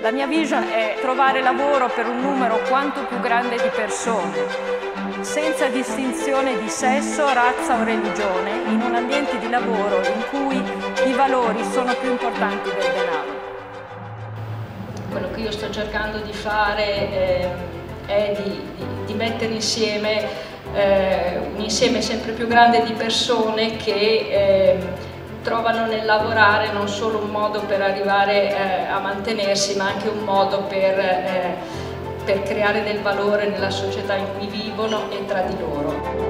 La mia vision è trovare lavoro per un numero quanto più grande di persone, senza distinzione di sesso, razza o religione, in un ambiente di lavoro in cui i valori sono più importanti del denaro. Quello che io sto cercando di fare eh, è di, di, di, mettere insieme eh, un insieme sempre più grande di persone che eh, trovano nel lavorare non solo un modo per arrivare eh, a mantenersi, ma anche un modo per, eh, per creare del valore nella società in cui vivono e tra di loro.